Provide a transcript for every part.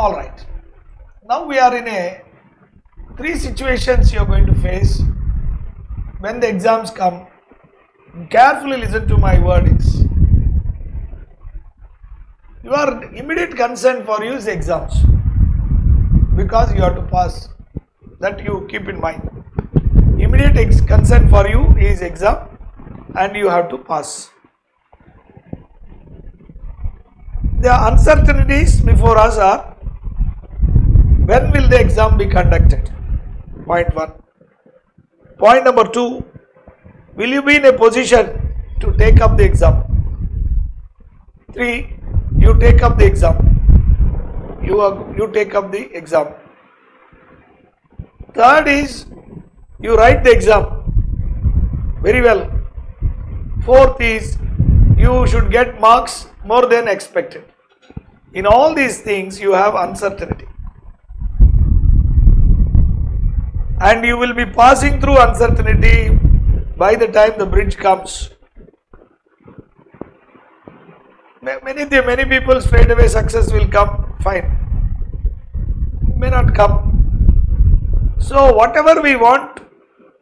All right. Now we are in a three situations you are going to face when the exams come. Carefully listen to my wordings. Your immediate concern for you is exams because you have to pass. That you keep in mind. Immediate concern for you is exam and you have to pass. The uncertainties before us are when will the exam be conducted? Point 1. Point number 2. Will you be in a position to take up the exam? 3. You take up the exam. You, are, you take up the exam. Third is you write the exam very well. Fourth is you should get marks more than expected. In all these things, you have uncertainty. And you will be passing through uncertainty by the time the bridge comes. Many, many people straight away success will come, fine. May not come. So, whatever we want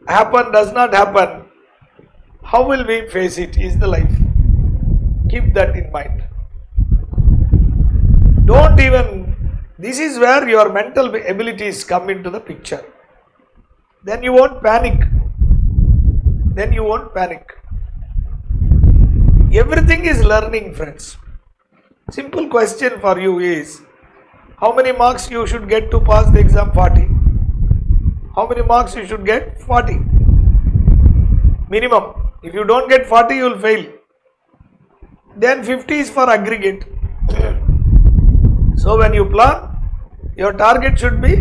happen does not happen. How will we face it? Is the life. Keep that in mind. Don't even, this is where your mental abilities come into the picture. Then you won't panic. Then you won't panic. Everything is learning, friends. Simple question for you is how many marks you should get to pass the exam? 40. How many marks you should get? 40. Minimum. If you don't get 40, you will fail. Then 50 is for aggregate. So when you plan, your target should be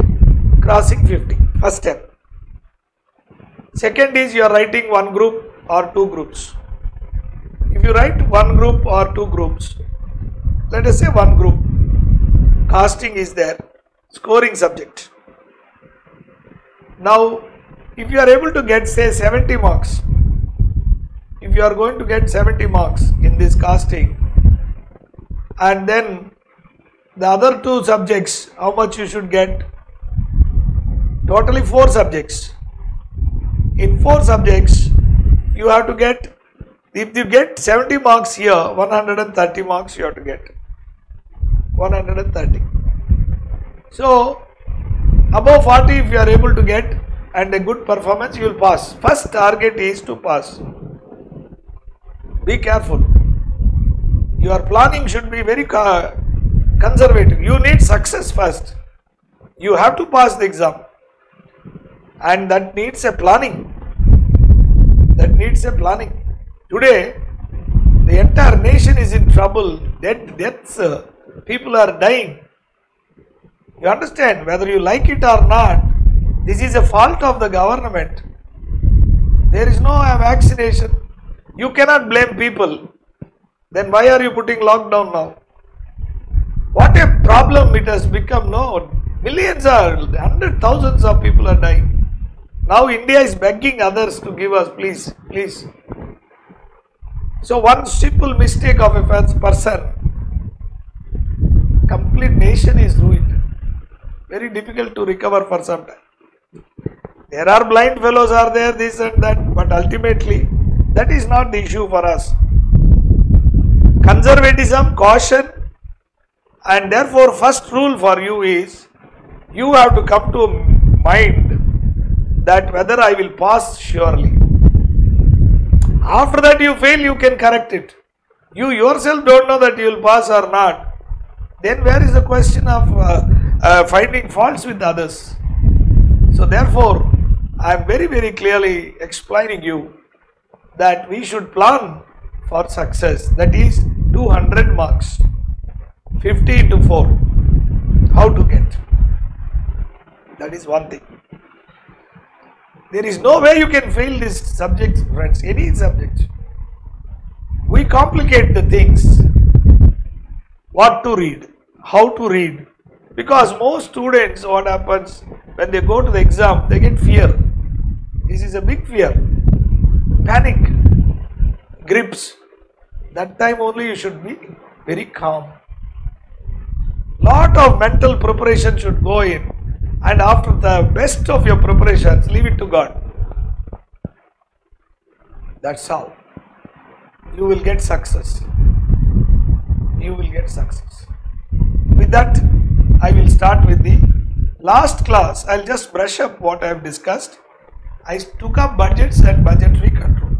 crossing 50. First step. Second is you are writing one group or two groups. If you write one group or two groups, let us say one group, costing is there, scoring subject. Now, if you are able to get say 70 marks, if you are going to get 70 marks in this costing, and then the other two subjects, how much you should get? Totally four subjects. In four subjects, you have to get, if you get 70 marks here, 130 marks you have to get. 130. So, above 40 if you are able to get and a good performance you will pass. First target is to pass. Be careful. Your planning should be very conservative. You need success first. You have to pass the exam. And that needs a planning. That needs a planning. Today, the entire nation is in trouble. Death, deaths, uh, people are dying. You understand, whether you like it or not, this is a fault of the government. There is no vaccination. You cannot blame people. Then why are you putting lockdown now? What a problem it has become. No, millions are, hundred thousands of people are dying. Now India is begging others to give us, please, please. So one simple mistake of a pers- person, complete nation is ruined. Very difficult to recover for some time. There are blind fellows are there, this and that, but ultimately that is not the issue for us. Conservatism, caution, and therefore first rule for you is you have to come to mind that whether I will pass surely. After that you fail, you can correct it. You yourself don't know that you will pass or not. Then where is the question of uh, uh, finding faults with others? So therefore, I am very very clearly explaining you that we should plan for success. That is 200 marks, 50 into 4. How to get? That is one thing. There is no way you can fail this subject, friends, any subject. We complicate the things. What to read, how to read. Because most students, what happens when they go to the exam, they get fear. This is a big fear. Panic grips. That time only you should be very calm. Lot of mental preparation should go in and after the best of your preparations leave it to God. That's all. You will get success. You will get success. With that, I will start with the last class. I'll just brush up what I have discussed. I took up budgets and budgetary control.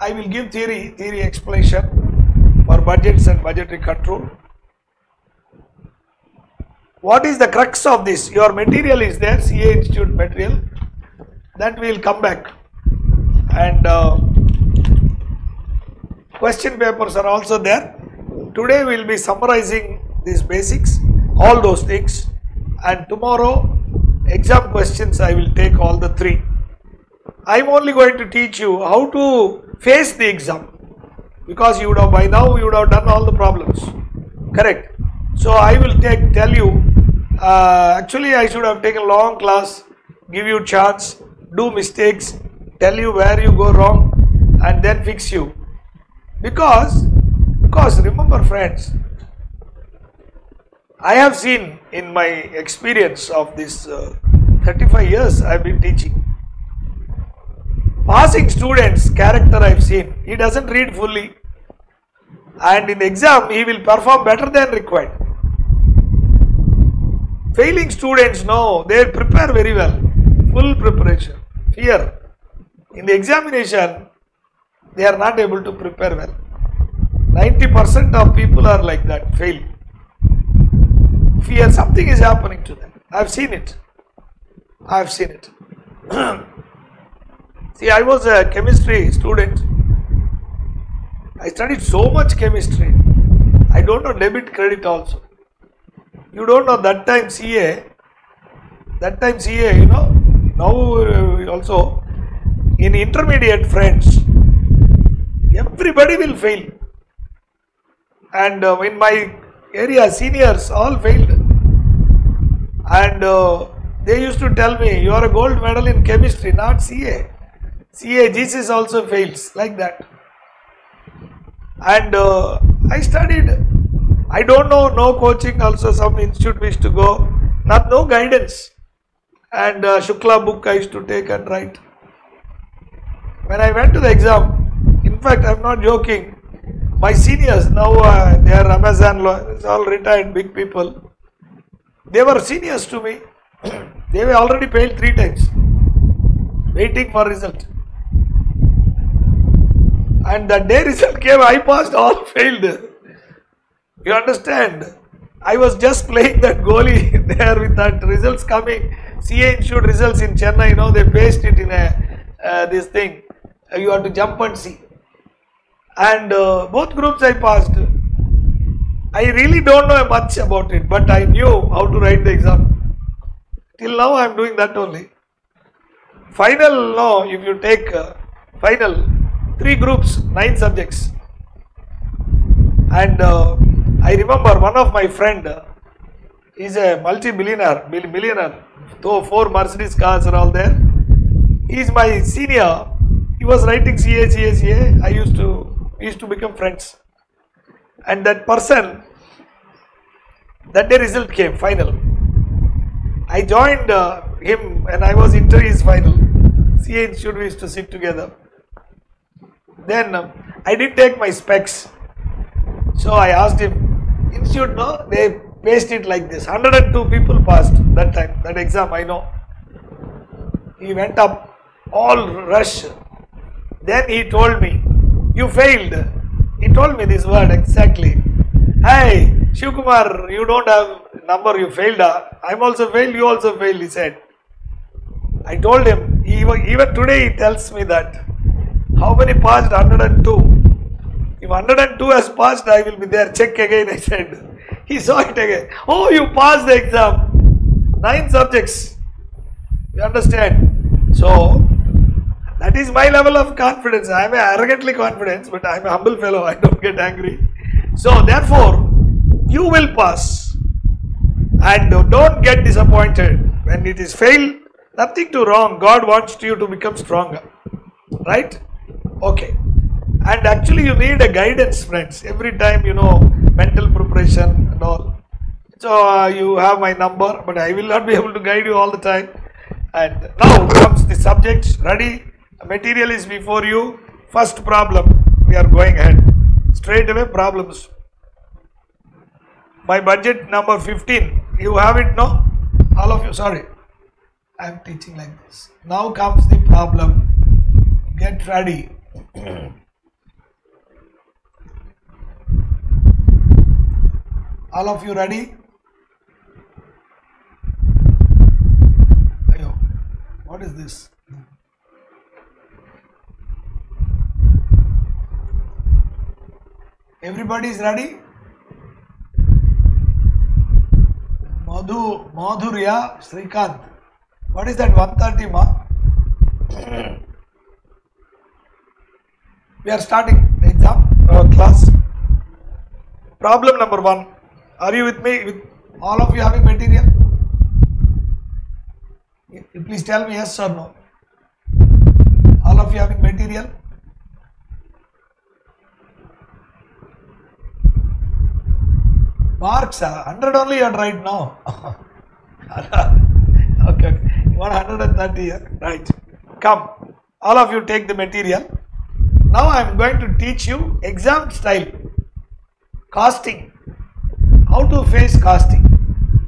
I will give theory, theory explanation for budgets and budgetary control. What is the crux of this? Your material is there, CA Institute material. That we will come back. And uh, question papers are also there. Today we will be summarizing these basics, all those things. And tomorrow, exam questions, I will take all the three. I am only going to teach you how to face the exam because you would have by now you would have done all the problems correct so i will take tell you uh, actually i should have taken long class give you chance do mistakes tell you where you go wrong and then fix you. Because because remember friends i have seen in my experience of this uh, 35 years i have been teaching. Passing students character I have seen, he doesn't read fully. And in exam he will perform better than required. Failing students no, they prepare very well, full preparation, fear. In the examination, they are not able to prepare well. 90% of people are like that, fail. Fear, something is happening to them. I have seen it. I have seen it. See, I was a chemistry student. I studied so much chemistry. I don't know debit credit also. You don't know that time CA. That time CA, you know. Now uh, also in intermediate friends, everybody will fail. And uh, in my area, seniors all failed. And uh, they used to tell me, you are a gold medal in chemistry, not CA. CA GCS also fails like that. And uh, I studied. I don't know, no coaching also some institute wish to go, not no guidance. And uh, Shukla book I used to take and write. When I went to the exam, in fact I am not joking, my seniors now uh, they are Amazon, all retired big people. They were seniors to me. they were already failed three times, waiting for result and the day result came, I passed, all failed. You understand? I was just playing that goalie there with that results coming. CA Institute results in Chennai, you know, they paste it in a uh, this thing. Uh, you have to jump and see. And uh, both groups I passed. I really don't know much about it, but I knew how to write the exam. Till now I am doing that only. Final, no, if you take uh, final, three groups, nine subjects. And uh, I remember one of my friend, is a multi-millionaire, millionaire, though four Mercedes cars are all there. He is my senior. He was writing CA, CA, CA. I used to, used to become friends. And that person, that day result came, final. I joined uh, him and I was into his final. CA Institute, we used to sit together. Then uh, I did take my specs. So I asked him, institute no, they paste it like this. 102 people passed that time, that exam I know. He went up, all rush. Then he told me, you failed. He told me this word exactly. Hey, Shivkumar, you don't have number, you failed. Ah? I'm also failed, you also failed, he said. I told him, even, even today he tells me that. How many passed? 102. If 102 has passed, I will be there. Check again, I said. He saw it again. Oh, you passed the exam. Nine subjects. You understand? So, that is my level of confidence. I am arrogantly confident, but I am a humble fellow. I don't get angry. So, therefore, you will pass. And don't get disappointed. When it is fail, nothing to wrong. God wants you to become stronger. Right? Okay. And actually you need a guidance friends every time you know mental preparation and all. So uh, you have my number, but I will not be able to guide you all the time. And now comes the subject. Ready? Material is before you. First problem. We are going ahead. Straight away problems. My budget number 15. You have it no? All of you. Sorry. I am teaching like this. Now comes the problem. Get ready. All of you ready? Ayo, what is this? Everybody is ready? Madhu, Madhurya, Srikant. What is that 130 ma? We are starting the exam, our class. Problem number one. Are you with me? With all of you having material? Please tell me yes or no. All of you having material? Marks, uh, 100 only you are right now. okay, okay. You want 130 here? Right. Come. All of you take the material. Now I am going to teach you exam style. Costing. How to face costing.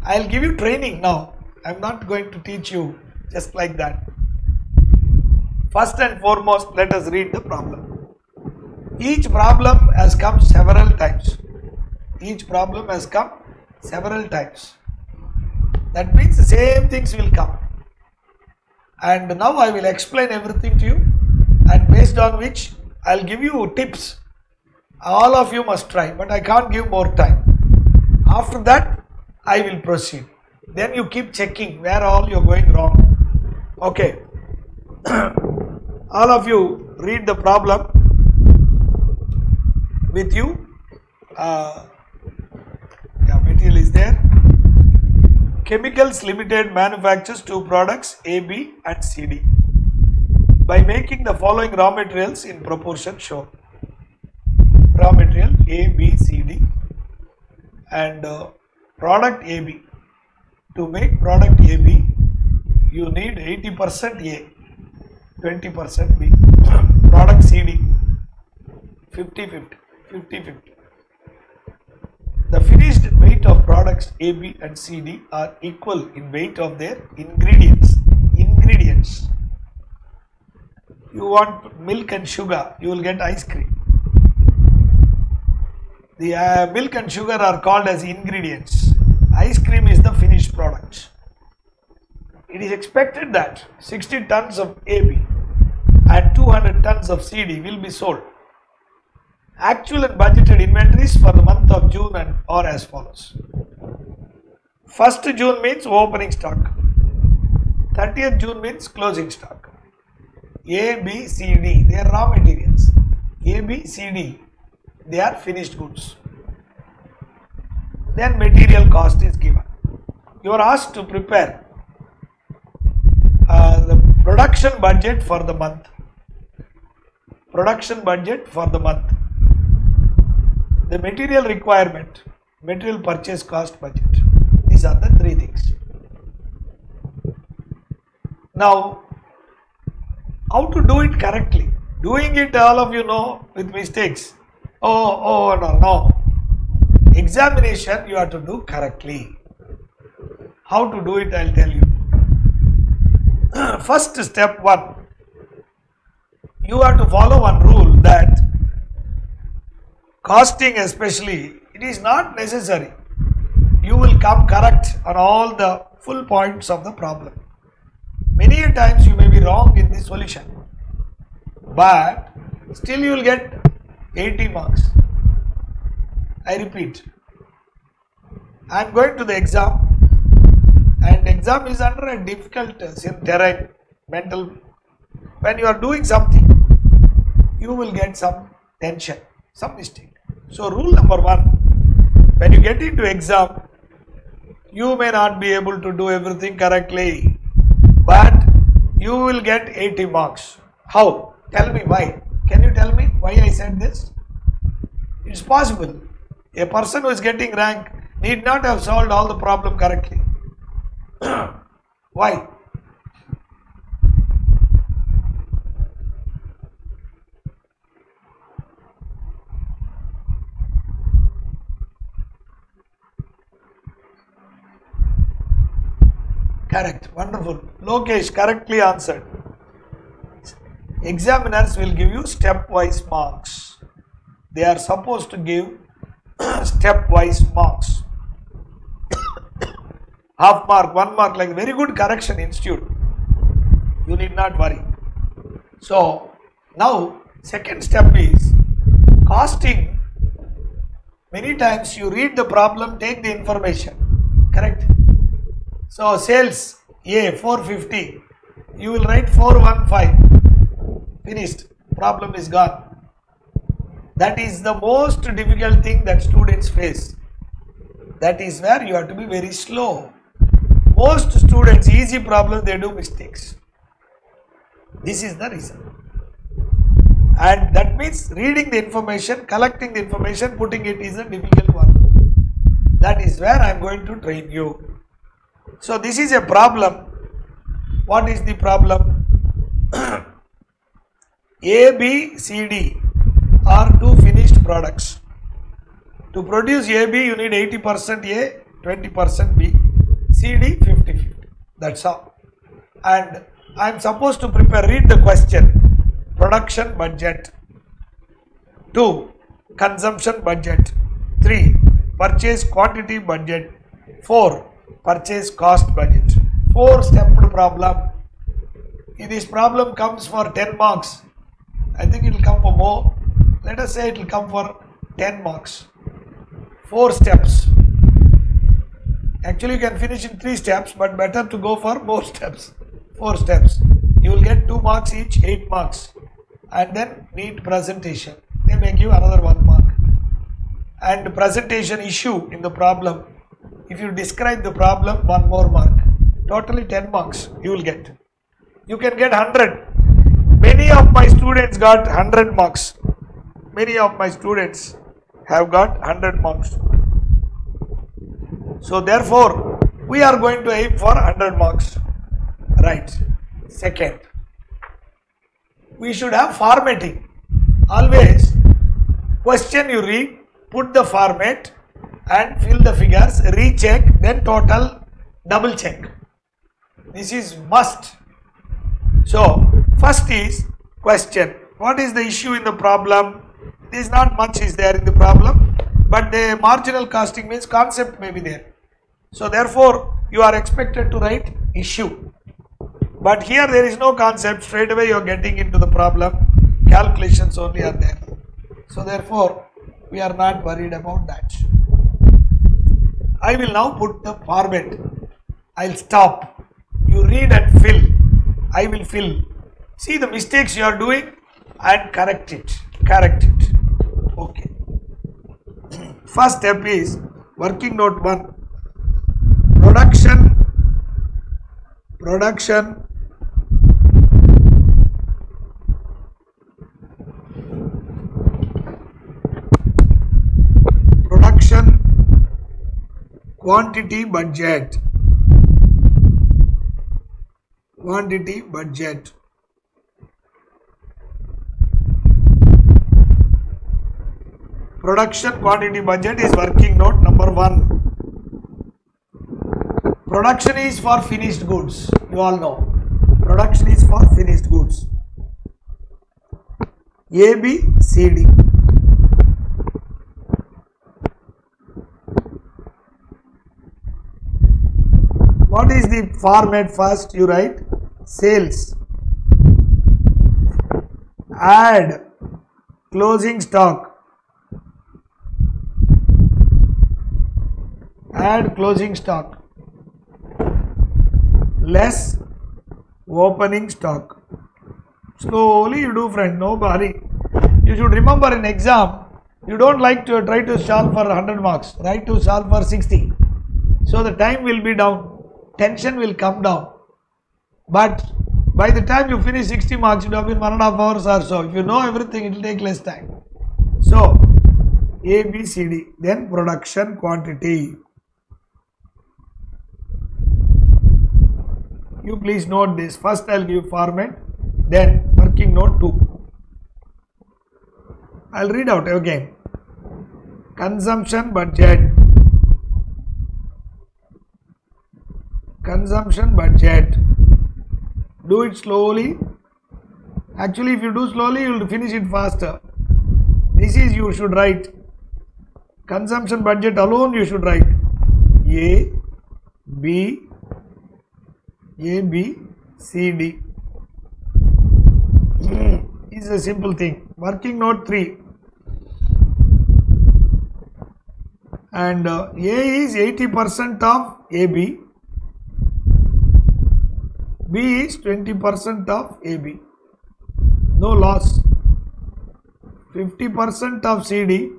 I will give you training now. I am not going to teach you just like that. First and foremost, let us read the problem. Each problem has come several times. Each problem has come several times. That means the same things will come. And now I will explain everything to you, and based on which I'll give you tips. All of you must try, but I can't give more time. After that, I will proceed. Then you keep checking where all you're going wrong. Okay. all of you read the problem with you. Uh, yeah, material is there. Chemicals Limited manufactures two products A, B and CD by making the following raw materials in proportion shown. Raw material A, B, C, D and uh, product AB. To make product AB, you need 80% A, 20% B. Product CD, 50 50, 50 50. The finished weight of products AB and CD are equal in weight of their ingredients. Ingredients. You want milk and sugar, you will get ice cream. The uh, milk and sugar are called as ingredients. Ice cream is the finished product. It is expected that 60 tons of AB and 200 tons of CD will be sold. Actual and budgeted inventories for the month of June and are as follows. 1st June means opening stock. 30th June means closing stock. A, B, C, D, they are raw materials. A, B, C, D, they are finished goods. Then material cost is given. You are asked to prepare uh, the production budget for the month. Production budget for the month. The material requirement, material purchase cost budget. These are the three things. Now, how to do it correctly? Doing it, all of you know, with mistakes. Oh, oh, no, no. Examination you have to do correctly. How to do it, I'll tell you. First step one, you have to follow one rule that costing especially, it is not necessary. You will come correct on all the full points of the problem. Many times you may be wrong in the solution, but still you will get 80 marks. I repeat, I am going to the exam and exam is under a difficult terrain, mental. When you are doing something, you will get some tension, some mistake. So rule number one, when you get into exam, you may not be able to do everything correctly, but you will get 80 marks. How? Tell me why. Can you tell me why I said this? It's possible. A person who is getting rank need not have solved all the problem correctly. Why? Correct. Wonderful. Lokesh correctly answered. Examiners will give you stepwise marks. They are supposed to give stepwise marks. Half mark, one mark, like very good correction institute. You need not worry. So now second step is costing. Many times you read the problem, take the information. Correct? So sales A 450, you will write 415. Finished. Problem is gone. That is the most difficult thing that students face. That is where you have to be very slow. Most students, easy problem, they do mistakes. This is the reason. And that means reading the information, collecting the information, putting it is a difficult one. That is where I am going to train you. So this is a problem. What is the problem? A, B, C, D are two finished products. To produce A, B, you need 80% A, 20% B. C, D, 50 50. That's all. And I am supposed to prepare, read the question. Production budget. 2. Consumption budget. 3. Purchase quantity budget. 4. Purchase cost budget. 4 stepped problem. This problem comes for 10 marks, I think it will come for more. Let us say it will come for 10 marks. 4 steps. Actually, you can finish in 3 steps, but better to go for more steps. 4 steps. You will get 2 marks each, 8 marks. And then neat presentation. They may give another 1 mark. And presentation issue in the problem. If you describe the problem, 1 more mark. Totally 10 marks you will get. You can get 100 many of my students got 100 marks. Many of my students have got 100 marks. So therefore we are going to aim for 100 marks. Right. Second. We should have formatting. Always question you read put the format and fill the figures recheck then total double check. This is must. So first is question. What is the issue in the problem? There is not much is there in the problem, but the marginal costing means concept may be there. So therefore you are expected to write issue. But here there is no concept, straight away you are getting into the problem, calculations only are there. So therefore we are not worried about that. I will now put the format. I will stop. You read and fill. I will fill. See the mistakes you are doing and correct it. Correct it. Okay. First step is working note 1. Production. Production. Production quantity budget quantity budget production quantity budget is working note number 1 production is for finished goods. You all know. Production is for finished goods. A b c d. What is the format first? You write sales. Add closing stock add closing stock. Less opening stock. Slowly you do friend. No hurry you should remember in exam you don't like to try to solve for 100 marks. Try to solve for 60 so the time will be down. Tension will come down. But by the time you finish 60 marks it will been one and a half hours or so. If you know everything it will take less time. So a b c d then production quantity you please note this. First I'll give format then working note 2 I'll read out again. Consumption budget. Consumption budget. Do it slowly. Actually if you do slowly you will finish it faster. This is you should write. Consumption budget alone you should write. A b a b c d. Is a simple thing. Working note 3 and uh, a is 80% of ab b. Is 20% of ab no loss. 50% of cd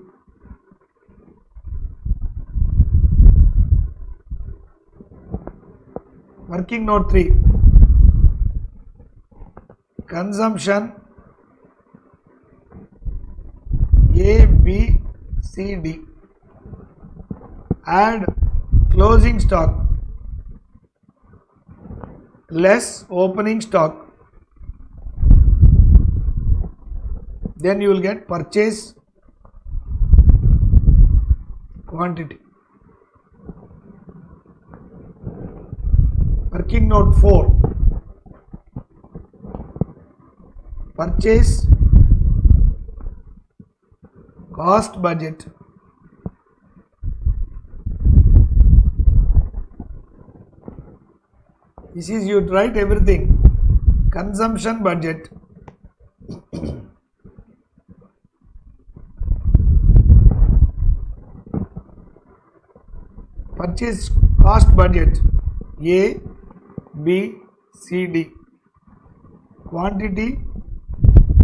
working note 3 consumption. A b c d. Add closing stock. Less opening stock. Then you will get purchase quantity working note 4 purchase cost budget this is you write everything consumption budget purchase cost budget A, B, C, D. Quantity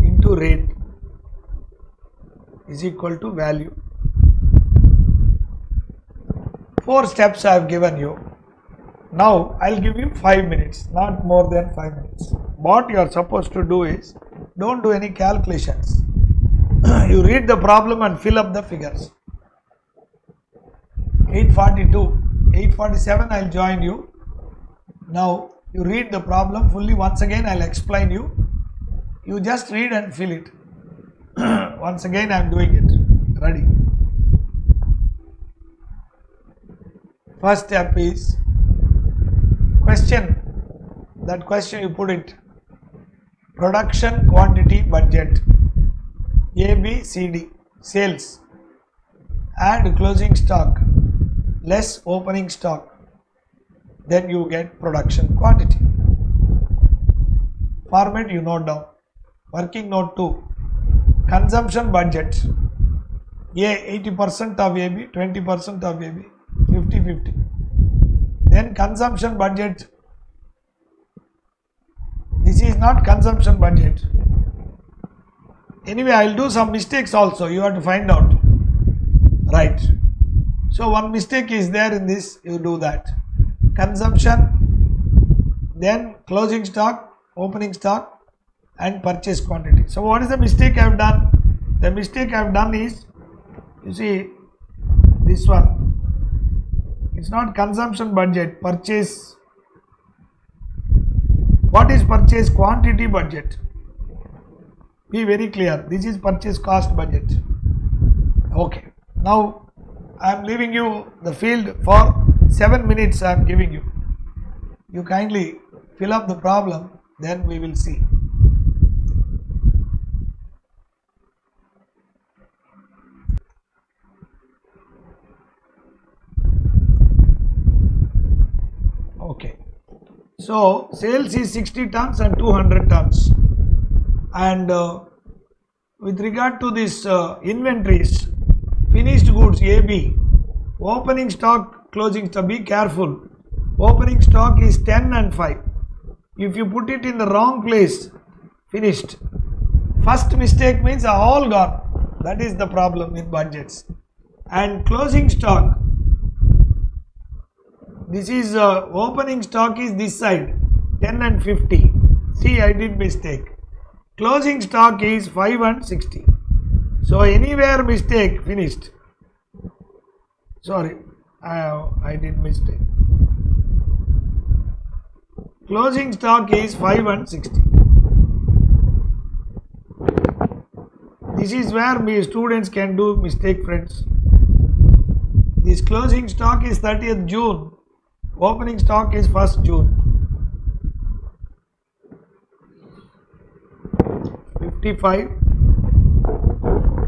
into rate is equal to value. Four steps I have given you. Now I will give you 5 minutes, not more than 5 minutes. What you are supposed to do is don't do any calculations. you read the problem and fill up the figures. 842, 847 I will join you. Now you read the problem fully once again I will explain you. You just read and fill it. once again I am doing it. Ready. First step is question. That question you put it. Production quantity budget. A, B, C, D. Sales. Add closing stock. Less opening stock. Then you get production quantity. Format you note down. Working note 2. Consumption budget. A 80% of AB, 20% of AB, 50 50. Then consumption budget. This is not consumption budget. Anyway, I will do some mistakes also. You have to find out. Right. So, one mistake is there in this, you do that. Consumption, then closing stock, opening stock, and purchase quantity. So, what is the mistake I have done? The mistake I have done is, you see, this one. It's not consumption budget, purchase. What is purchase quantity budget? Be very clear. This is purchase cost budget. Okay. Now I am leaving you the field for 7 minutes I am giving you. You kindly fill up the problem then we will see. Okay. So sales is 60 tons and 200 tons and uh, with regard to this uh, inventories finished goods AB opening stock closing stock be careful. Opening stock is 10 and 5 if you put it in the wrong place finished. First mistake means all gone. That is the problem in budgets. And closing stock this is uh, opening stock is this side 10 and 50 see I did mistake. Closing stock is 5 and 60 so anywhere mistake finished. Sorry I, I did mistake Closing stock is 5 and 60. This is where me students can do mistake friends. This closing stock is 30th June. Opening stock is 1st June. 55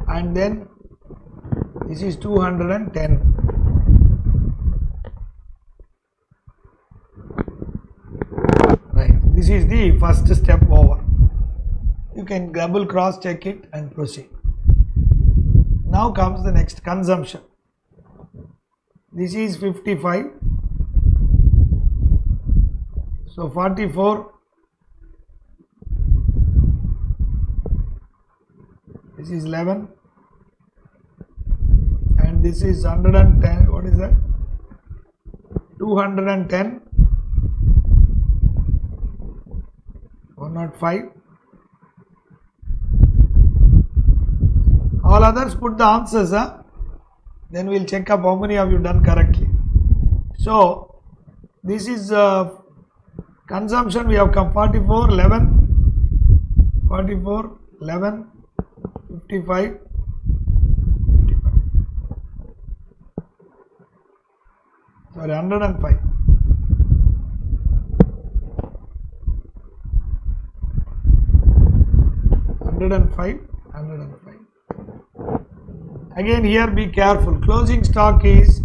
and then this is 210. Right. This is the first step over. You can double cross check it and proceed. Now comes the next consumption. This is 55. So 44. This is 11. And this is 110. What is that? 210. 105. All others put the answers, huh? Then we'll check up how many of you done correctly. So, this is uh, consumption. We have come 44, 11, 44, 11, 55, 55. Sorry, 105. Hundred and five, hundred and five. Again, here be careful. Closing stock is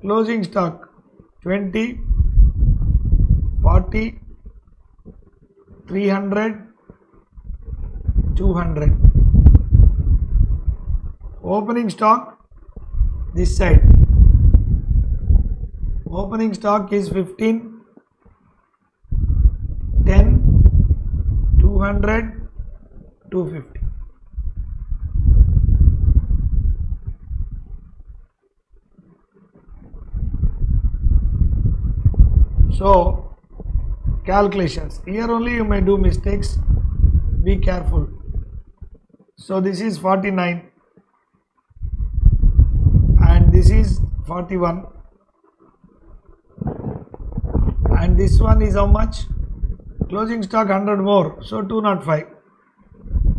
closing stock 20, 40, 300, 200. Opening stock this side. Opening stock is 15, 10, 200, 250. So, calculations. Here only you may do mistakes. Be careful. So, this is 49 and this is 41 and this one is how much? Closing stock 100 more. So, 205.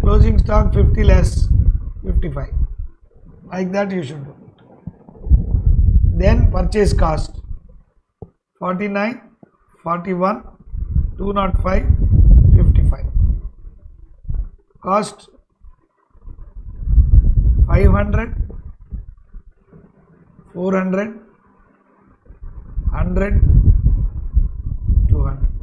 Closing stock 50 less 55. Like that you should do. Then purchase cost 49, 41, 205, 55. Cost 500, 400, 100, 200.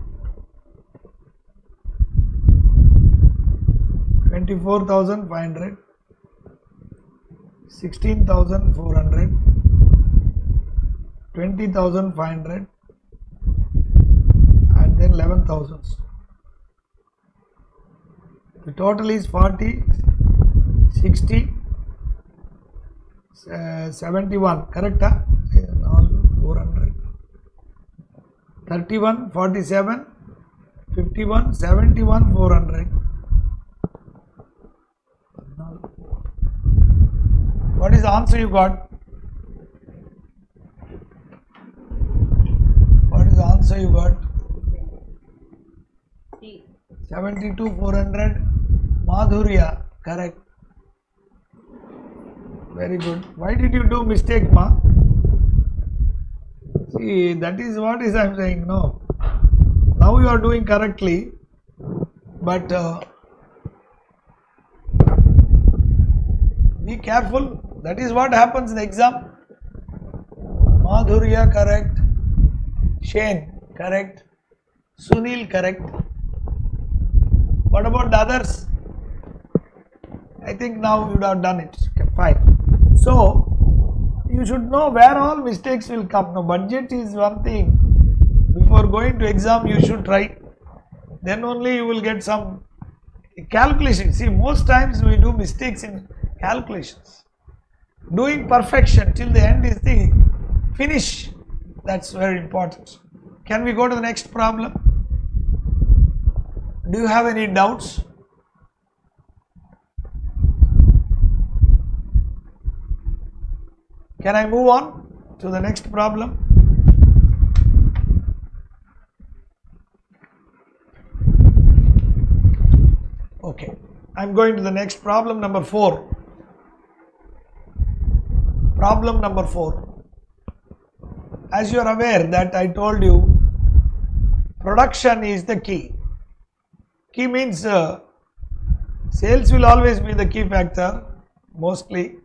24,500, 16,400, 20,500 and then 11,000. The total is 40, 60, uh, 71, correct? Huh? All 400. 31, 47, 51, 71, 400. What is the answer you got? What is the answer you got? C. 72 400 Madhurya correct very good why did you do mistake ma see that is what is I am saying no now you are doing correctly but uh, be careful that is what happens in exam Madhurya correct Shane correct Sunil correct what about the others? I think now you would have done it. Okay, fine. So you should know where all mistakes will come. Now budget is one thing. Before going to exam, you should try. Then only you will get some calculation. See, most times we do mistakes in calculations doing perfection till the end is the finish. That's very important. Can we go to the next problem? Do you have any doubts? Can I move on to the next problem? Okay, I'm going to the next problem number 4. Problem number 4. As you are aware that I told you production is the key. Key means uh, sales will always be the key factor mostly.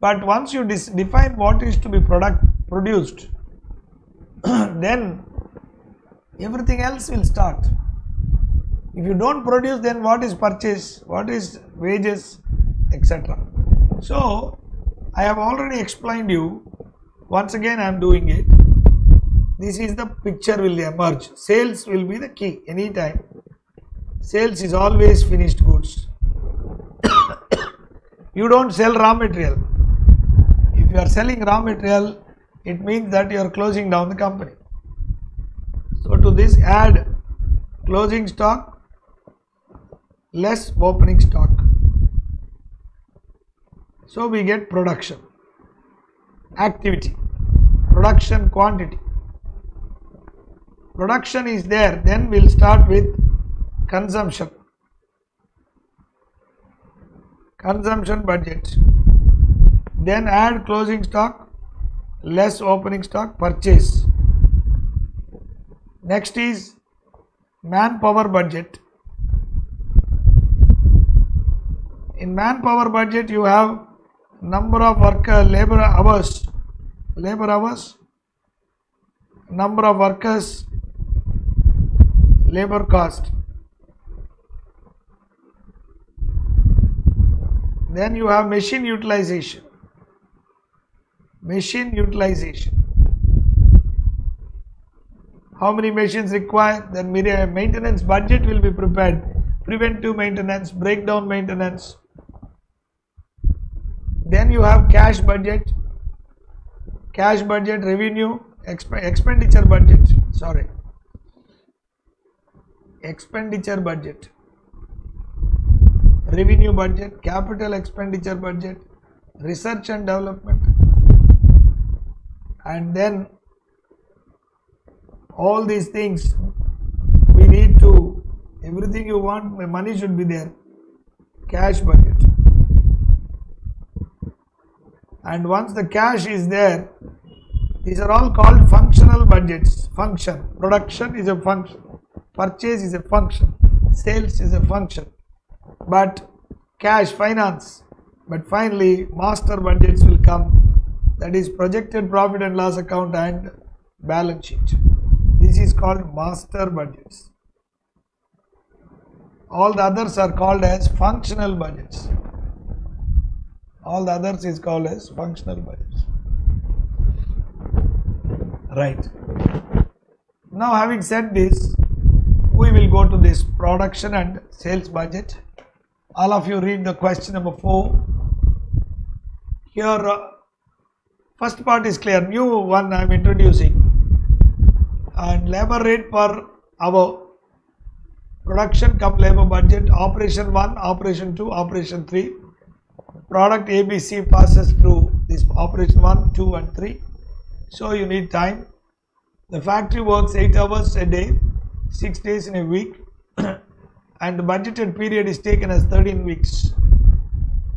But once you define what is to be product produced then everything else will start. If you don't produce then what is purchase? What is wages? Etc so i have already explained you. Once again i am doing it. This is the picture will emerge. Sales will be the key. Anytime. Sales is always finished goods. You don't sell raw material. If you are selling raw material it means that you are closing down the company. So to this add closing stock less opening stock so we get production. Activity. Production quantity. Production is there then we'll start with consumption. Consumption budget. Then add closing stock less opening stock purchase. Next is manpower budget. In manpower budget you have number of worker labor hours labor hours number of workers labor cost Then you have machine utilization. Machine utilization. How many machines required? Then uh, maintenance budget will be prepared. Preventive maintenance, breakdown maintenance. Then you have cash budget, cash budget, revenue, exp expenditure budget. Sorry, expenditure budget revenue budget, capital expenditure budget, research and development, and then all these things we need to everything you want money should be there cash budget and once the cash is there these are all called functional budgets. Function. Production is a function. Purchase is a function. Sales is a function. But cash finance. But finally master budgets will come. That is projected profit and loss account and balance sheet. This is called master budgets. All the others are called as functional budgets all the others is called as functional budgets right. Now having said this we will go to this production and sales budget. All of you read the question number 4 here uh, first part is clear. New one I am introducing. And labor rate per hour. Production come labor budget operation 1 operation 2 operation 3 product ABC passes through this operation 1 2 and 3 so you need time the factory works 8 hours a day 6 days in a week and the budgeted period is taken as 13 weeks.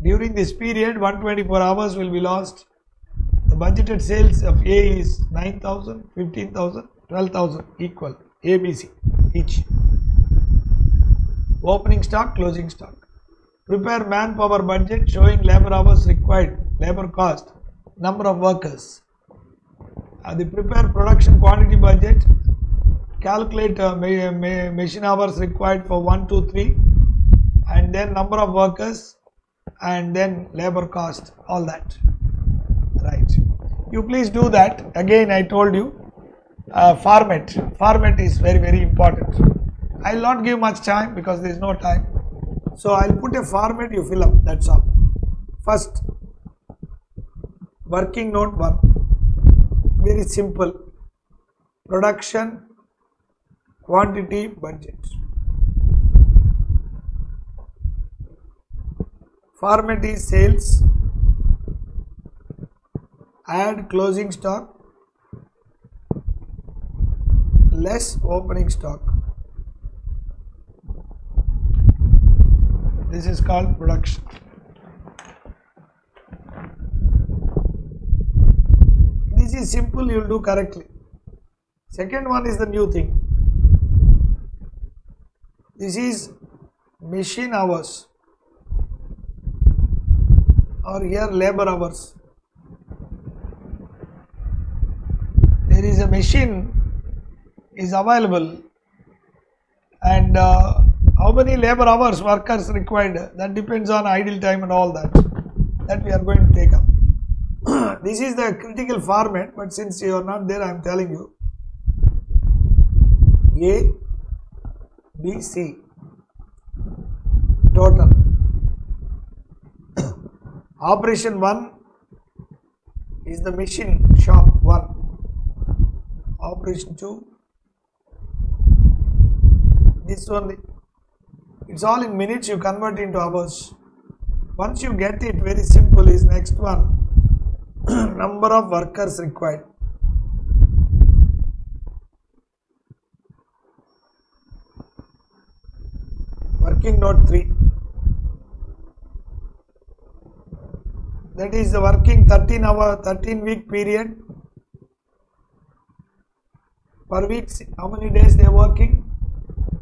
During this period 124 hours will be lost. The budgeted sales of A is 9000, 15,000, 12,000 equal ABC each. Opening stock, closing stock. Prepare manpower budget showing labor hours required, labor cost, number of workers. Uh, the prepare production quantity budget. Calculate uh, machine hours required for 1 2 3 and then number of workers and then labor cost all that. Right. You please do that. Again I told you uh, format. Format is very very important. I will not give much time because there is no time so I will put a format you fill up that's all. First working note 1 very simple. Production quantity budget. Format is sales. Add closing stock. Less opening stock This is called production. This is simple, you will do correctly. Second one is the new thing. This is machine hours or here labor hours. There is a machine is available and uh, how many labor hours workers required? That depends on idle time and all that that we are going to take up. this is the critical format but since you are not there I am telling you. A B C. Total. Operation 1 is the machine shop 1 operation 2 this one it's all in minutes you convert into hours. Once you get it very simple is next one. Number of workers required. Working note 3 that is the working 13 hour 13 week period. Per week how many days they are working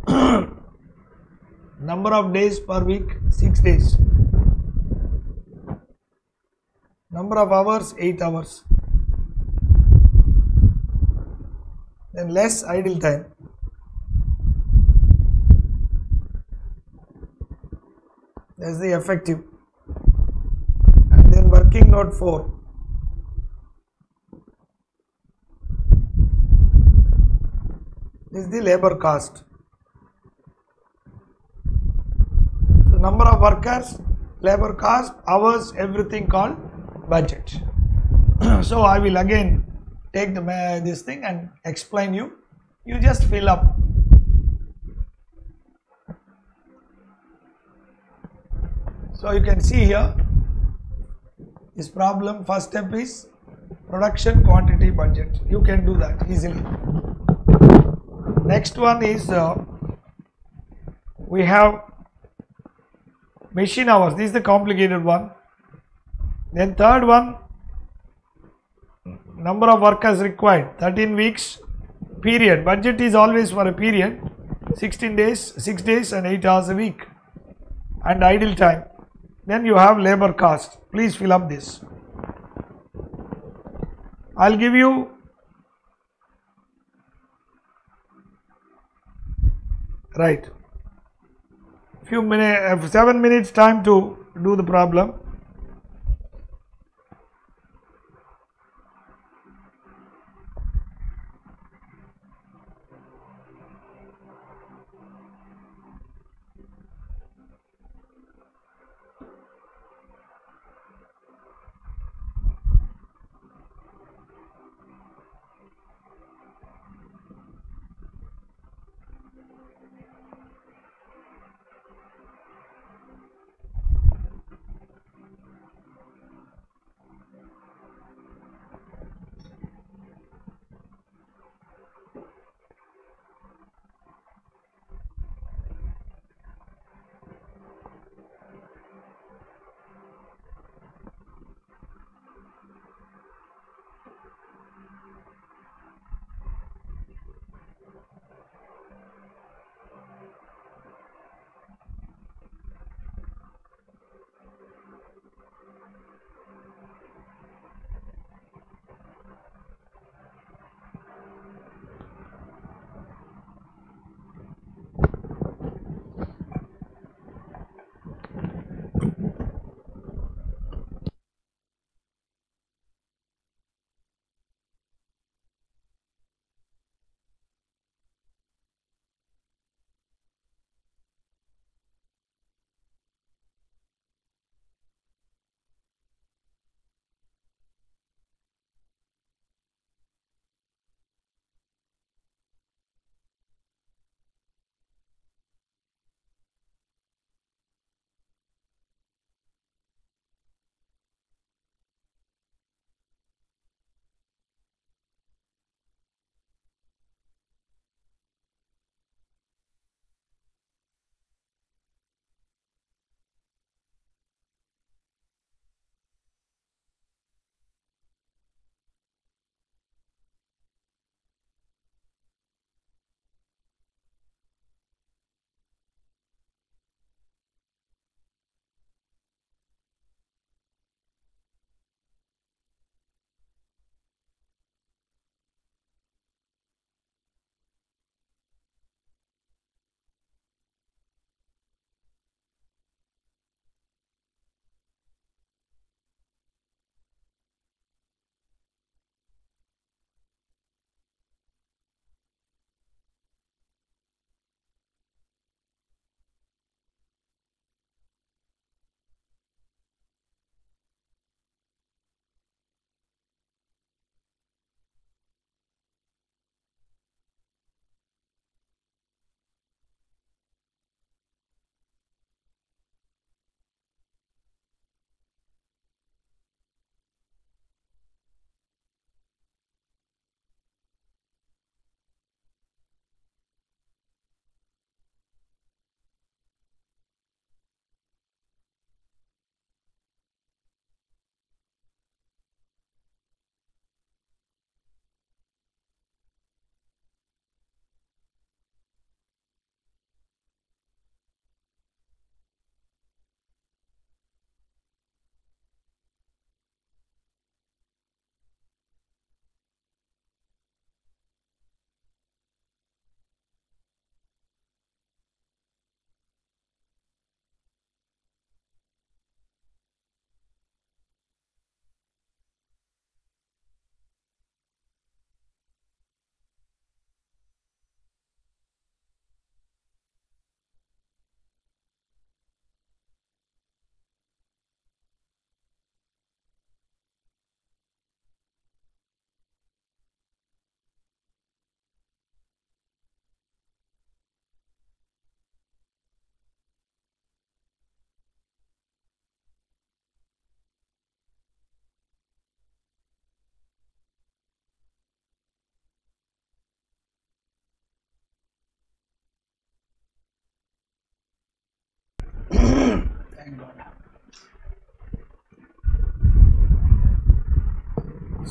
number of days per week 6 days. Number of hours 8 hours. Then less idle time. That's the effective. And then working note 4 is the labor cost so number of workers labor cost hours everything called budget. So i will again take the ma- this thing and explain you. You just fill up. So you can see here this problem first step is production quantity budget. You can do that easily. Next one is uh, we have machine hours. This is the complicated one. Then third one number of workers required 13 weeks period. Budget is always for a period 16 days 6 days and 8 hours a week and idle time. Then you have labor cost. Please fill up this. I'll give you right few minutes uh, 7 minutes time to do the problem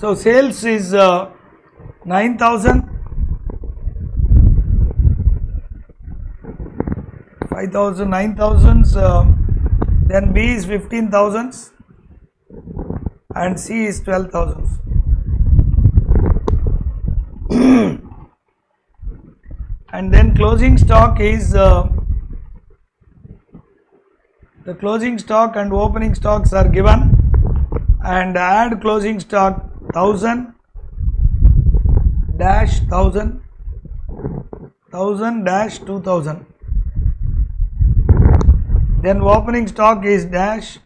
So sales is uh, 9000 5000 9000s uh, then B is 15000s and C is 12000s and then closing stock is uh, the closing stock and opening stocks are given and add closing stock 1000 dash 1000 1000 dash 2000 then opening stock is dash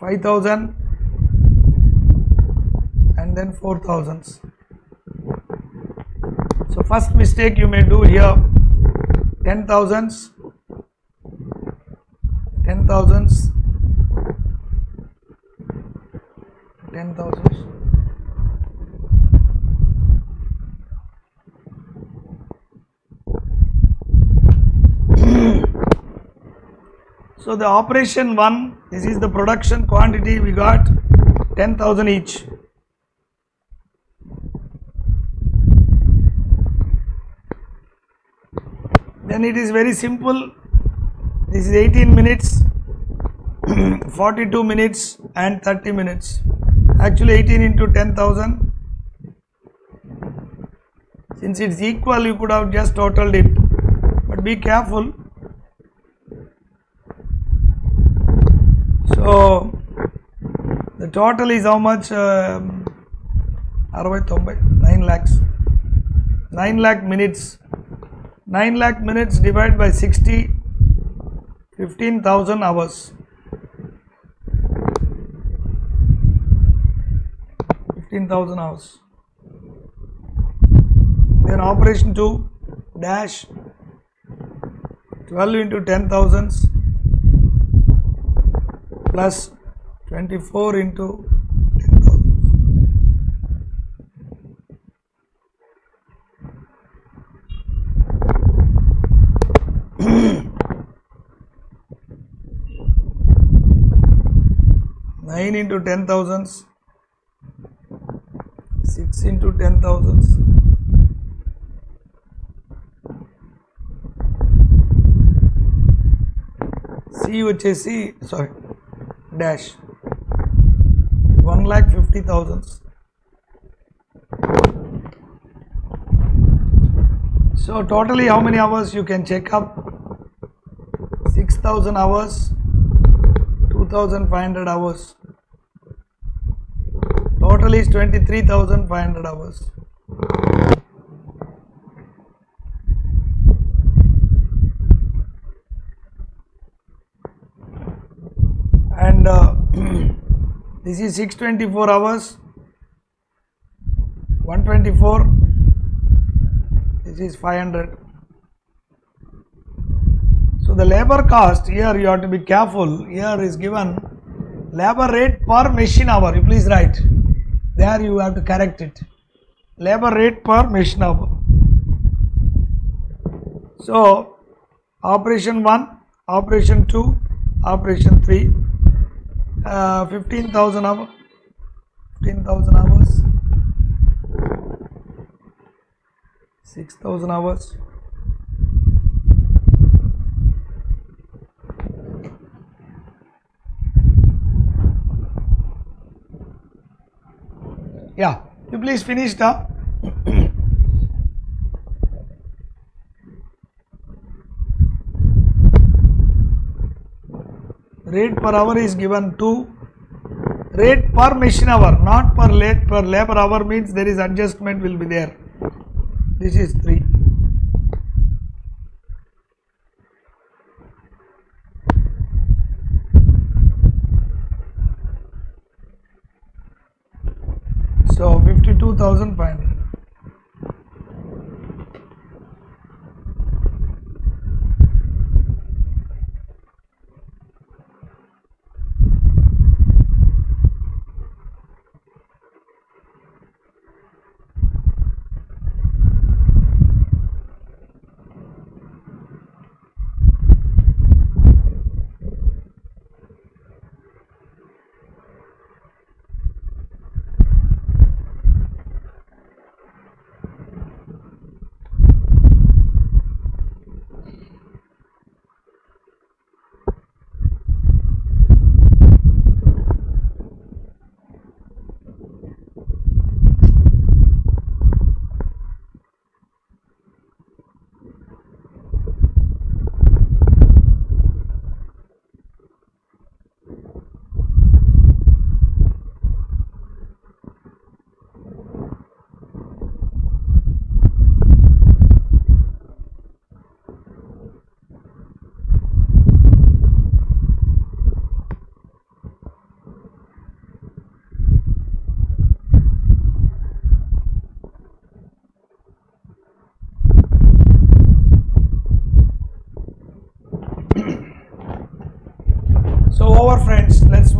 5000 and then 4000s so first mistake you may do here 10,000s 10,000s 10,000s so the operation 1 this is the production quantity we got 10,000 each. Then it is very simple. This is 18 minutes 42 minutes and 30 minutes. Actually 18 into 10000 since it's equal you could have just totaled it. But be careful so the total is how much um, 60 90 9 lakhs. 9 lakh minutes. 9 lakh minutes divided by 60 15000 hours. 15000 hours. Then operation 2 dash 12 into 10 thousands plus 24 into 10 thousands Nine into ten thousands, six into ten thousands, C వచ్చేసి sorry dash one lakh fifty thousands. So totally how many hours you can check up? 6000 hours, 2500 hours. Total is 23500 hours. This is 624 hours 124 this is 500 so the labor cost here you have to be careful. Here is given labor rate per machine hour. You please write. There you have to correct it. Labor rate per machine hour. So operation 1, operation 2, operation 3, uh, 15,000 hour, 15,000 hours, 6,000 hours. Yeah, you please finish the rate per hour is given to rate per machine hour, not per late per labor hour means there is adjustment will be there. This is 3. So 52,500.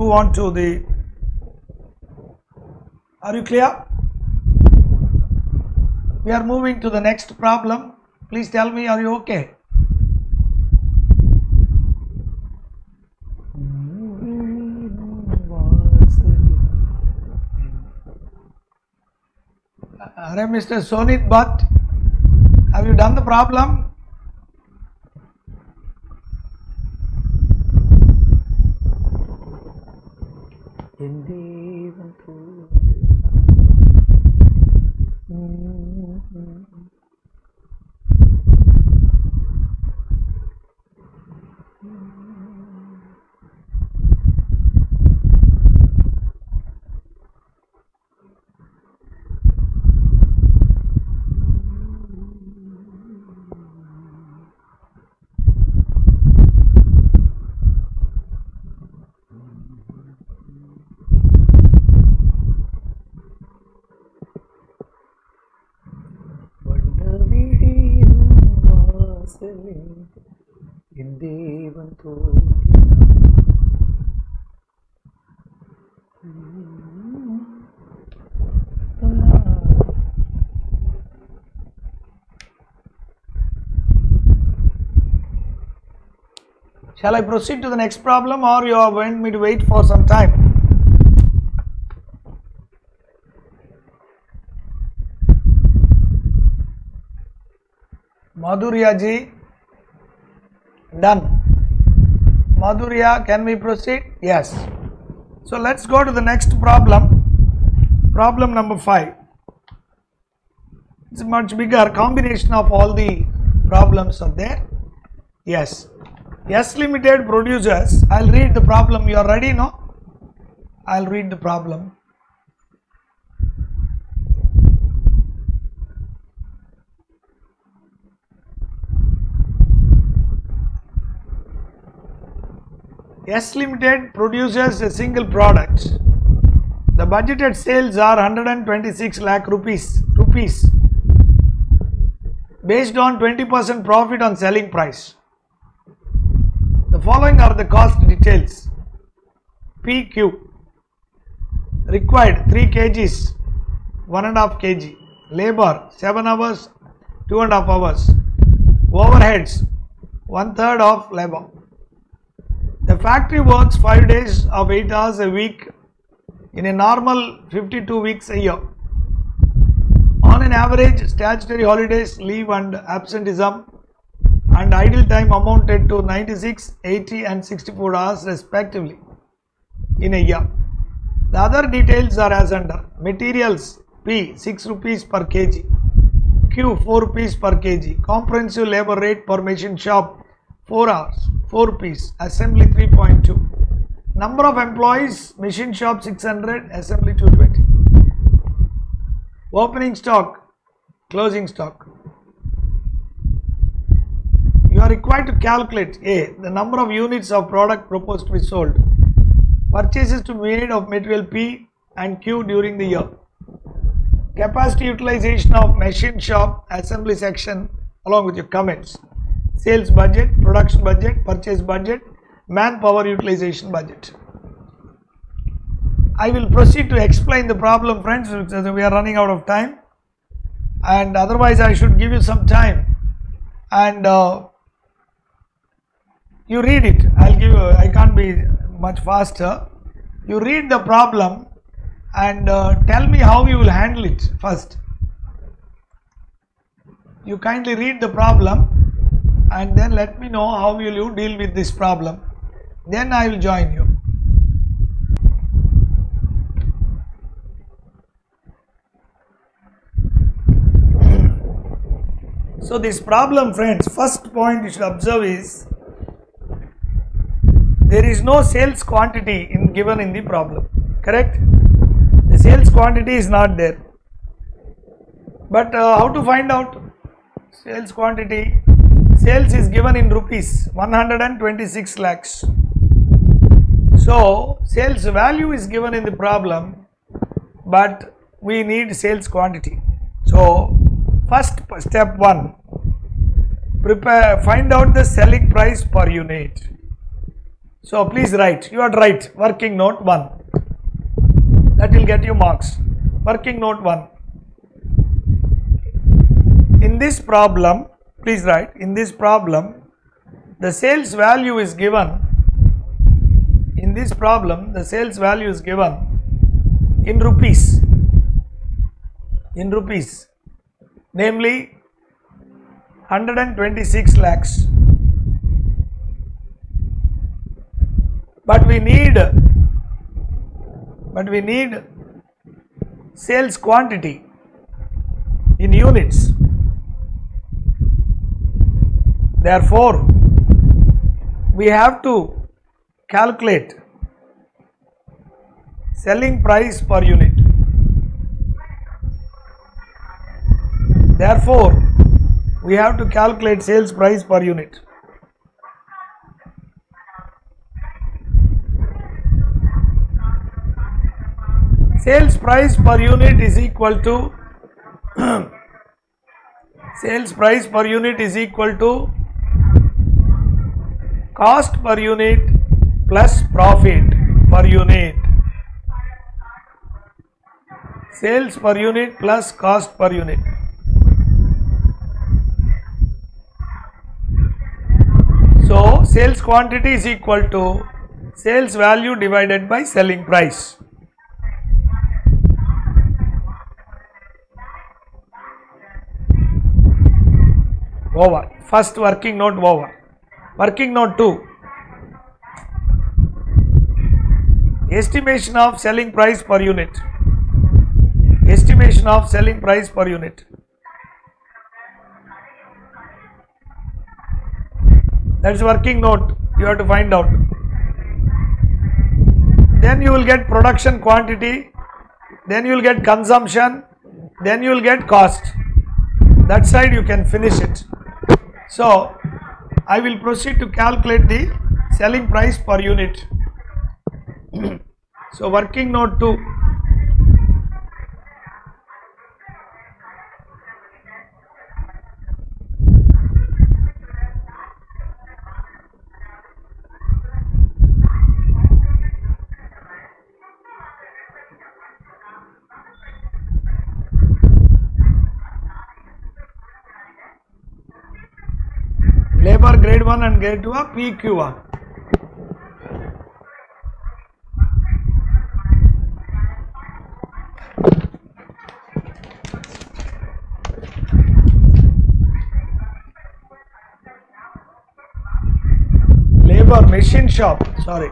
Move on to the. Are you clear? We are moving to the next problem. Please tell me, are you okay? Mr. Sonit Bhatt, have you done the problem? Shall I proceed to the next problem or you want me to wait for some time? Madhurya ji, done. Madhurya, can we proceed? Yes. So let's go to the next problem. Problem number 5. It's much bigger combination of all the problems are there. Yes. S Limited producers, I'll read the problem. You are ready, no? I'll read the problem. S Limited produces a single product. The budgeted sales are 126 lakh rupees. Rupees based on 20% profit on selling price. Following are the cost details. PQ required 3 kgs, 1.5 kg, labor 7 hours, 2.5 hours, overheads 1 third of labor. The factory works 5 days of 8 hours a week in a normal 52 weeks a year. On an average, statutory holidays, leave and absenteeism and idle time amounted to 96, 80 and 64 hours respectively in a year. The other details are as under materials P 6 rupees per kg, Q 4 rupees per kg, comprehensive labor rate per machine shop 4 hours 4 rupees, assembly 3.2. Number of employees machine shop 600, assembly 220. Opening stock, closing stock. Are required to calculate A. The number of units of product proposed to be sold. Purchases to be made of material P and Q during the year. Capacity utilization of machine shop assembly section along with your comments. Sales budget, production budget, purchase budget, manpower utilization budget. I will proceed to explain the problem friends because we are running out of time and otherwise I should give you some time and uh, you read it. I'll give you i can't be much faster. You read the problem and uh, tell me how you will handle it first. You kindly read the problem and then let me know how will you deal with this problem. Then i will join you. So this problem friends first point you should observe is there is no sales quantity in given in the problem correct? The sales quantity is not there. But uh, how to find out? Sales quantity sales is given in rupees 126 lakhs. So sales value is given in the problem but we need sales quantity. So first step 1 prepare find out the selling price per unit So please write, you are right, working note 1. That will get you marks. Working note 1. In this problem, please write, in this problem, the sales value is given, in this problem, the sales value is given in rupees, in rupees, namely 126 lakhs. But we need, but we need sales quantity in units. Therefore, we have to calculate selling price per unit. Therefore, we have to calculate sales price per unit. Sales price per unit is equal to sales price per unit is equal to cost per unit plus profit per unit. Sales per unit plus cost per unit. So, sales quantity is equal to sales value divided by selling price. Over. First working note over. Working note 2. Estimation of selling price per unit. Estimation of selling price per unit. That is working note. You have to find out. Then you will get production quantity. Then you will get consumption. Then you will get cost. That side you can finish it. So, I will proceed to calculate the selling price per unit. so, working note 2. Grade 1 and grade 2 are PQ1. Labor machine shop, sorry.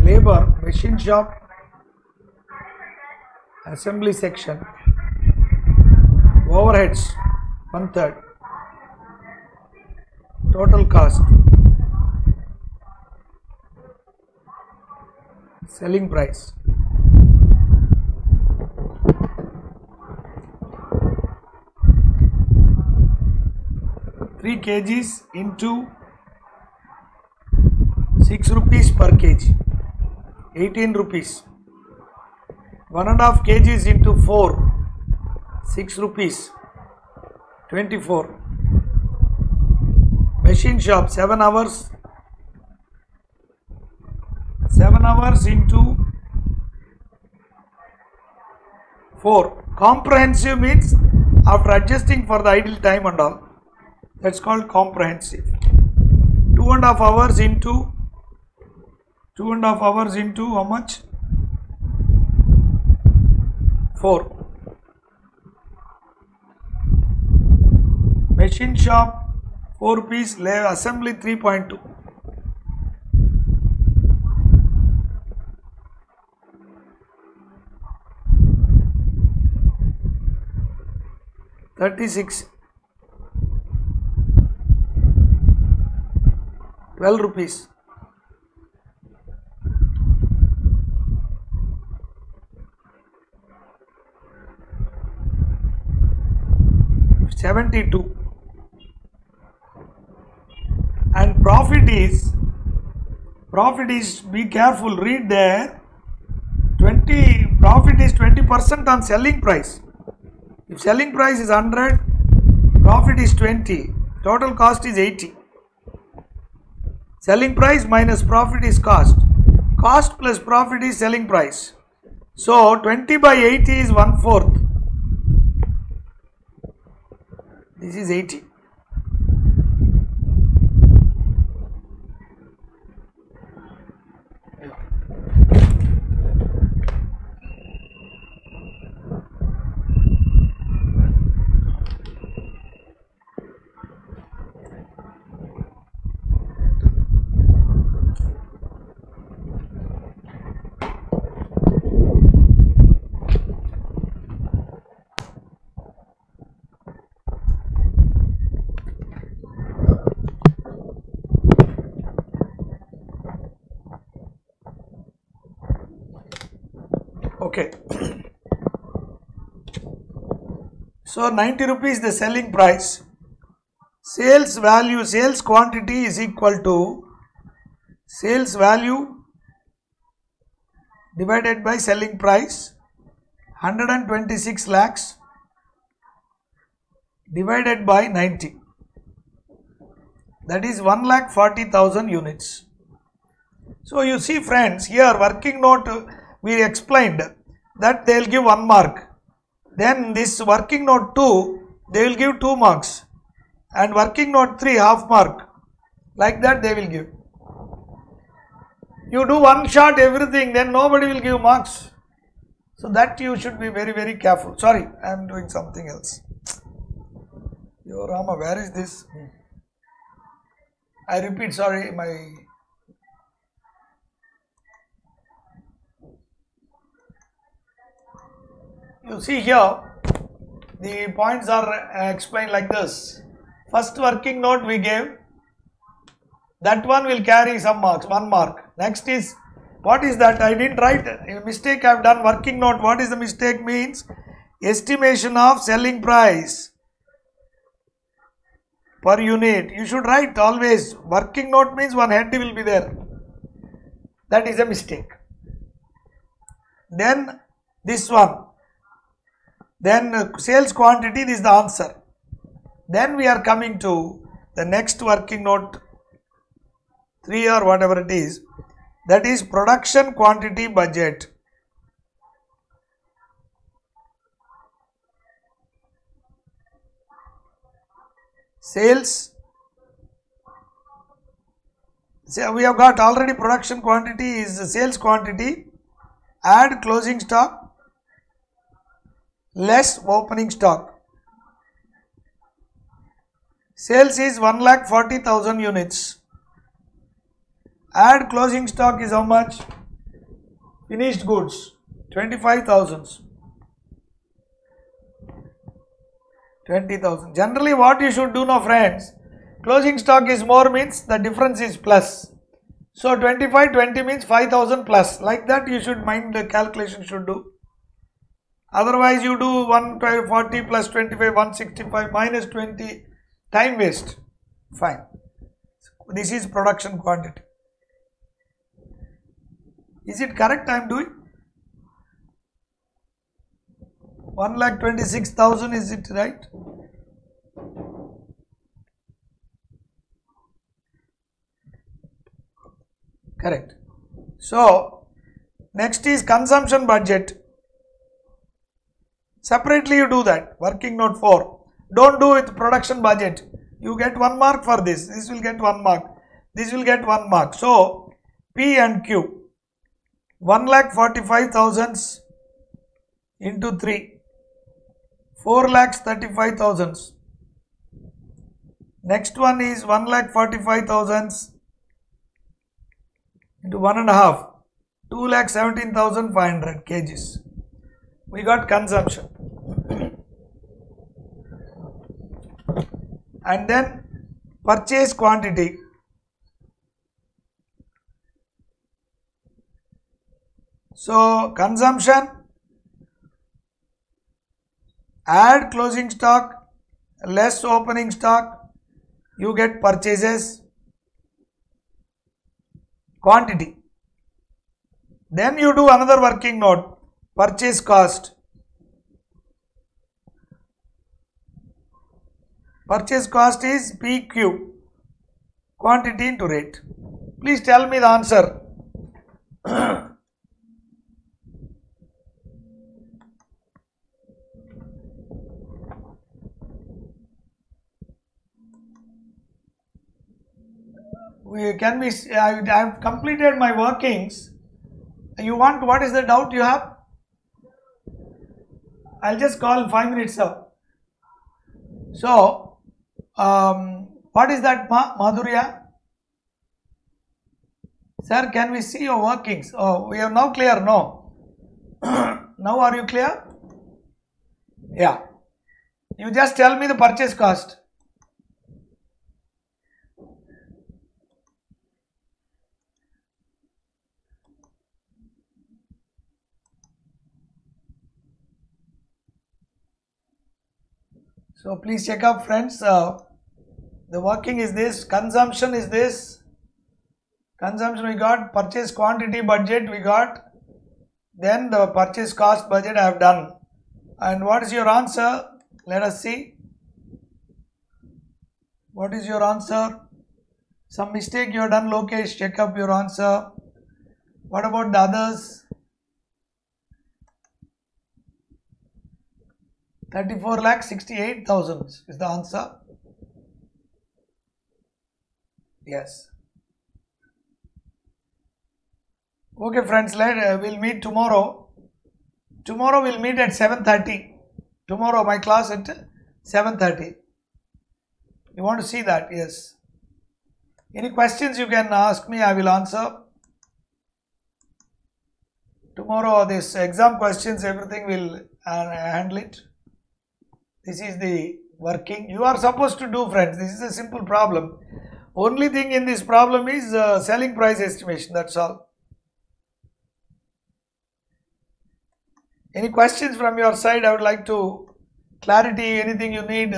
Labor machine shop assembly section overheads one third. Total cost. Selling price. Three kgs into six rupees per kg. Eighteen rupees. One and a half kgs into four. 6 rupees 24 machine shop 7 hours. 7 hours into 4 comprehensive means after adjusting for the idle time and all that's called comprehensive. Two and a half hours into two and a half hours into how much? 4 machine shop 4 rupees lay assembly 3.2 36 12 rupees. Seventy-two and profit is profit is be careful read there 20 profit is 20 percent on selling price if selling price is 100 profit is 20 total cost is 80 Selling price minus profit is cost. Cost plus profit is selling price. So 20 by 80 is one fourth. This is 80. Okay. So 90 rupees the selling price. Sales value, sales quantity is equal to sales value divided by selling price 126 lakhs divided by 90 that is 1 lakh 40,000 units. So you see friends here working note we explained that they will give 1 mark. Then this working note 2 they will give 2 marks and working note 3 half mark like that they will give. You do one shot everything then nobody will give marks. So that you should be very very careful. Sorry I am doing something else. Yo Rama where is this? Hmm. I repeat sorry my you see here the points are uh, explained like this. First working note we gave that one will carry some marks one mark. Next is what is that? I didn't write a mistake i have done working note. What is the mistake means estimation of selling price per unit. You should write always working note means one head will be there. That is a mistake. Then this one then uh, sales quantity is the answer. Then we are coming to the next working note 3 or whatever it is. That is production quantity budget. Sales. So we have got already production quantity is sales quantity. Add closing stock less opening stock. Sales is 1 lakh 40,000 units. Add closing stock is how much? Finished goods 25,000. 20,000. Generally what you should do now friends, closing stock is more means the difference is plus. So 25, 20 means 5000 plus. Like that you should mind the calculation should do. Otherwise, you do 140 plus 25, 165 minus 20, time waste. Fine. This is production quantity. Is it correct I am doing? 1 lakh 26,000 is it right? Correct. So, next is consumption budget. Separately you do that. Working note 4. Don't do with production budget. You get 1 mark for this. This will get 1 mark. This will get 1 mark. So, P and Q. 1 lakh 45 thousands into 3. 4 lakhs 35 thousands. Next one is 1 lakh 45 thousands into 1 and a half. 2 lakh 17,500 kgs. We got consumption. and then purchase quantity. So consumption add closing stock less opening stock you get purchases. Quantity. Then you do another working note purchase cost Purchase cost is PQ, quantity into rate. Please tell me the answer. we can we I, I have completed my workings you want what is the doubt you have i'll just call five minutes up so um, what is that Ma- madhurya? Sir can we see your workings? Oh we are now clear no? Now are you clear? Yeah. You just tell me the purchase cost So please check up friends. Uh, the working is this, consumption is this, consumption we got, purchase quantity budget we got, then the purchase cost budget I have done. And what is your answer? Let us see. What is your answer? Some mistake you have done, Lokesh. Check up your answer. What about the others? 34 lakh 68,000 is the answer. Yes. Okay, friends. Let uh, we'll meet tomorrow. Tomorrow we'll meet at 7:30. Tomorrow my class at 7:30. You want to see that? Yes. Any questions you can ask me. I will answer. Tomorrow this exam questions everything will uh, handle it. This is the working. You are supposed to do, friends. This is a simple problem. Only thing in this problem is uh, selling price estimation. That's all. Any questions from your side? I would like to clarity. Anything you need?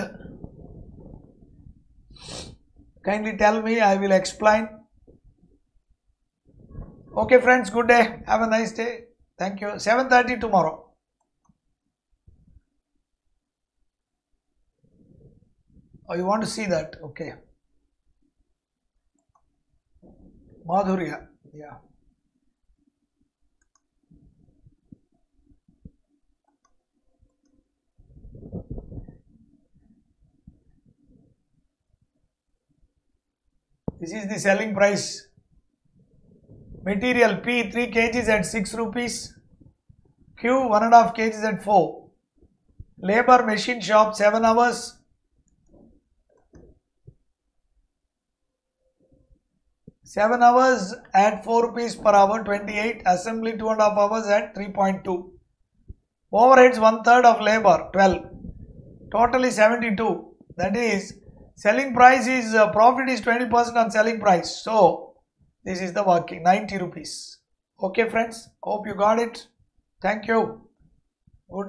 Kindly tell me. I will explain. Okay, friends. Good day. Have a nice day. Thank you. 7:30 tomorrow. Oh, you want to see that? Okay. Madhurya. Yeah. This is the selling price. Material P 3 kgs at 6 rupees. Q 1.5 kgs at 4. Labor machine shop 7 hours. Seven hours at four rupees per hour, twenty-eight. Assembly two and a half hours at three point two. Overheads one third of labor, twelve. Totally seventy-two. That is selling price is uh, profit is twenty percent on selling price. So this is the working ninety rupees. Okay, friends. Hope you got it. Thank you. Good day.